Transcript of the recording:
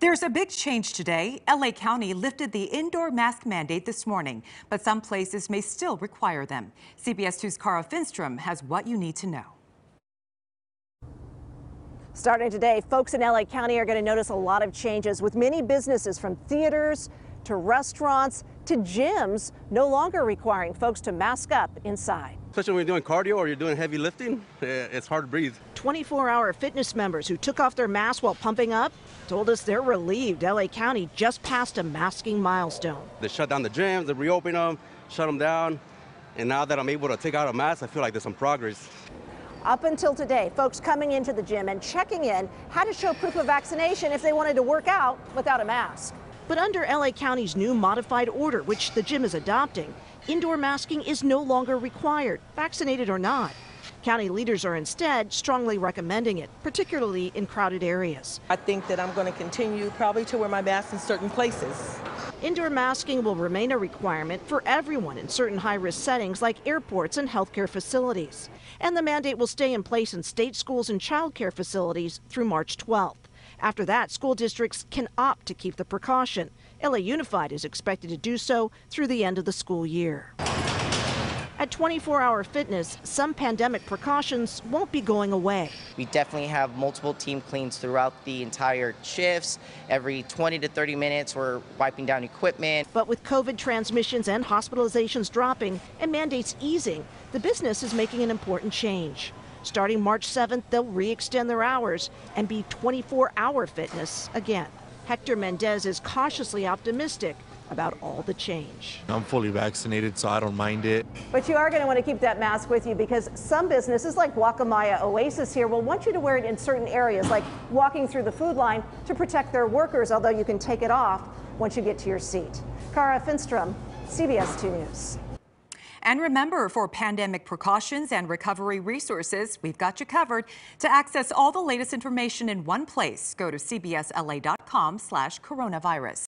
There's a big change today. LA County lifted the indoor mask mandate this morning, but some places may still require them. CBS 2's Kara Finstrom has what you need to know. Starting today, folks in LA County are going to notice a lot of changes with many businesses from theaters to restaurants to gyms no longer requiring folks to mask up inside. Especially when you're doing cardio or you're doing heavy lifting, eh, it's hard to breathe. 24 hour fitness members who took off their masks while pumping up told us they're relieved LA County just passed a masking milestone. They shut down the gyms, they reopen them, shut them down. And now that I'm able to take out a mask, I feel like there's some progress. Up until today, folks coming into the gym and checking in had to show proof of vaccination if they wanted to work out without a mask. But under LA County's new modified order, which the gym is adopting, indoor masking is no longer required, vaccinated or not. County leaders are instead strongly recommending it, particularly in crowded areas. I think that I'm going to continue probably to wear my mask in certain places. Indoor masking will remain a requirement for everyone in certain high risk settings like airports and healthcare facilities. And the mandate will stay in place in state schools and childcare facilities through March 12th. After that, school districts can opt to keep the precaution. LA Unified is expected to do so through the end of the school year. At 24 Hour Fitness, some pandemic precautions won't be going away. We definitely have multiple team cleans throughout the entire shifts. Every 20 to 30 minutes, we're wiping down equipment. But with COVID transmissions and hospitalizations dropping and mandates easing, the business is making an important change. Starting March 7th, they'll re extend their hours and be 24 hour fitness again. Hector Mendez is cautiously optimistic about all the change. I'm fully vaccinated, so I don't mind it. But you are going to want to keep that mask with you because some businesses like Guacamaya Oasis here will want you to wear it in certain areas, like walking through the food line to protect their workers, although you can take it off once you get to your seat. Kara Finstrom, CBS 2 News. And remember, for pandemic precautions and recovery resources, we've got you covered. To access all the latest information in one place, go to cbsla.com slash coronavirus.